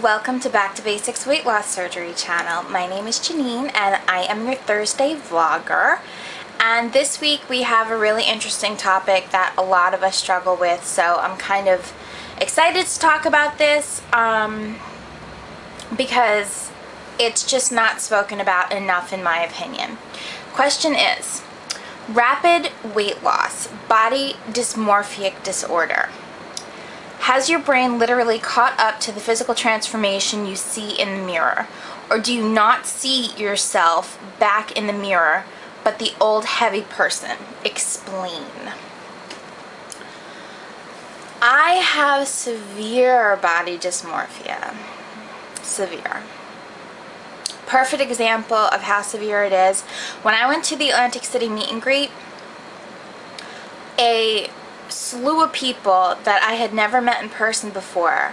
welcome to Back to Basics Weight Loss Surgery channel. My name is Janine and I am your Thursday vlogger. And this week we have a really interesting topic that a lot of us struggle with, so I'm kind of excited to talk about this um, because it's just not spoken about enough in my opinion. Question is, rapid weight loss, body dysmorphic disorder. Has your brain literally caught up to the physical transformation you see in the mirror? Or do you not see yourself back in the mirror, but the old heavy person? Explain. I have severe body dysmorphia. Severe. Perfect example of how severe it is. When I went to the Atlantic City meet and greet, a slew of people that I had never met in person before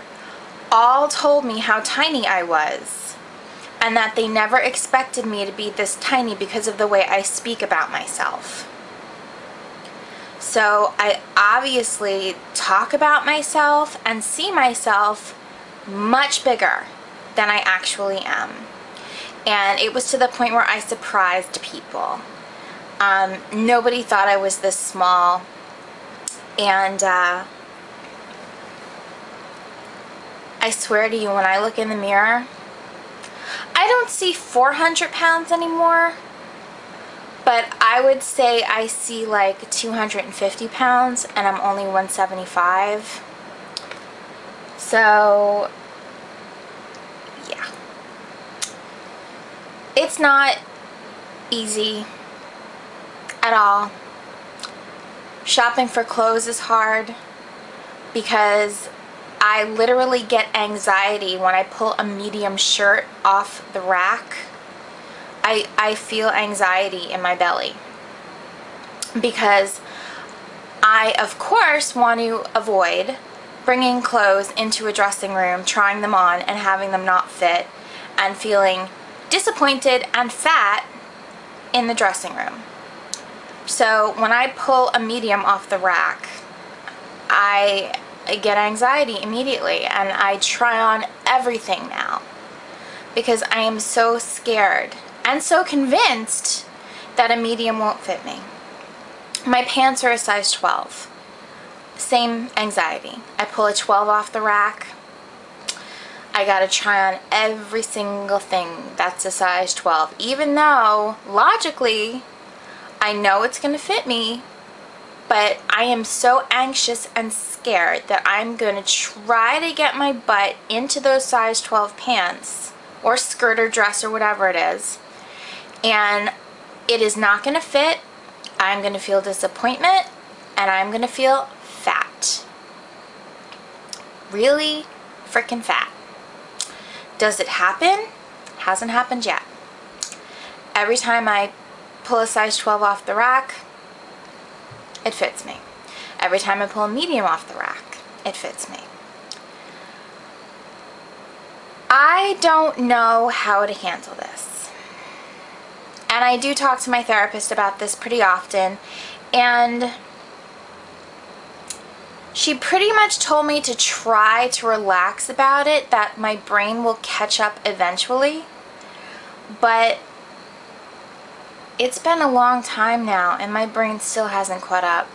all told me how tiny I was and that they never expected me to be this tiny because of the way I speak about myself. So I obviously talk about myself and see myself much bigger than I actually am. And it was to the point where I surprised people. Um, nobody thought I was this small and uh, I swear to you, when I look in the mirror, I don't see 400 pounds anymore, but I would say I see like 250 pounds and I'm only 175. So, yeah. It's not easy at all. Shopping for clothes is hard because I literally get anxiety when I pull a medium shirt off the rack. I, I feel anxiety in my belly because I, of course, want to avoid bringing clothes into a dressing room, trying them on, and having them not fit, and feeling disappointed and fat in the dressing room. So when I pull a medium off the rack, I get anxiety immediately and I try on everything now because I am so scared and so convinced that a medium won't fit me. My pants are a size 12. Same anxiety. I pull a 12 off the rack. I gotta try on every single thing that's a size 12 even though logically I know it's going to fit me, but I am so anxious and scared that I'm going to try to get my butt into those size 12 pants or skirt or dress or whatever it is. And it is not going to fit. I'm going to feel disappointment and I'm going to feel fat. Really freaking fat. Does it happen? Hasn't happened yet. Every time I pull a size 12 off the rack, it fits me. Every time I pull a medium off the rack, it fits me. I don't know how to handle this. And I do talk to my therapist about this pretty often. And she pretty much told me to try to relax about it, that my brain will catch up eventually. But it's been a long time now and my brain still hasn't caught up.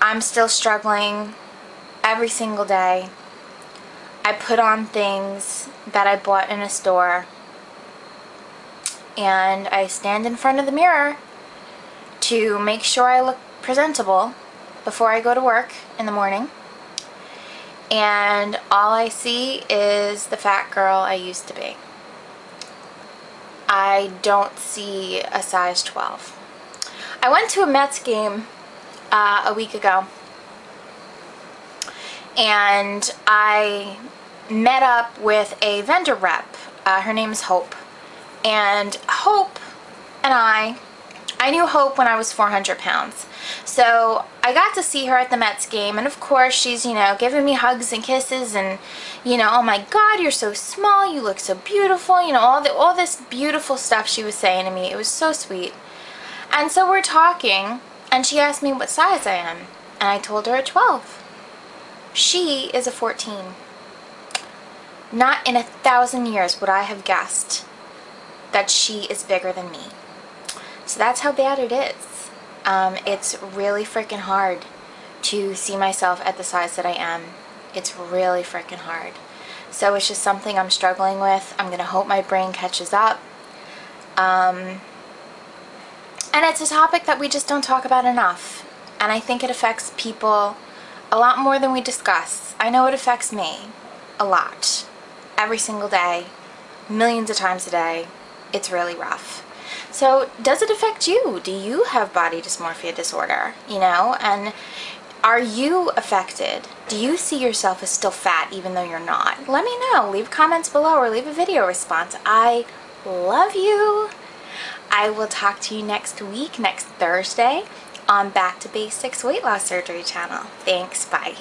I'm still struggling every single day. I put on things that I bought in a store and I stand in front of the mirror to make sure I look presentable before I go to work in the morning and all I see is the fat girl I used to be. I don't see a size 12. I went to a Mets game uh, a week ago and I met up with a vendor rep. Uh, her name is Hope. And Hope and I I knew Hope when I was 400 pounds. So I got to see her at the Mets game and of course she's, you know, giving me hugs and kisses and, you know, oh my god, you're so small, you look so beautiful, you know, all the all this beautiful stuff she was saying to me. It was so sweet. And so we're talking and she asked me what size I am and I told her a 12. She is a 14. Not in a thousand years would I have guessed that she is bigger than me. So that's how bad it is. Um, it's really freaking hard to see myself at the size that I am. It's really freaking hard. So it's just something I'm struggling with. I'm going to hope my brain catches up. Um, and it's a topic that we just don't talk about enough. And I think it affects people a lot more than we discuss. I know it affects me a lot. Every single day, millions of times a day. It's really rough. So does it affect you? Do you have body dysmorphia disorder? You know, and are you affected? Do you see yourself as still fat even though you're not? Let me know. Leave comments below or leave a video response. I love you. I will talk to you next week, next Thursday on Back to Basics Weight Loss Surgery channel. Thanks. Bye.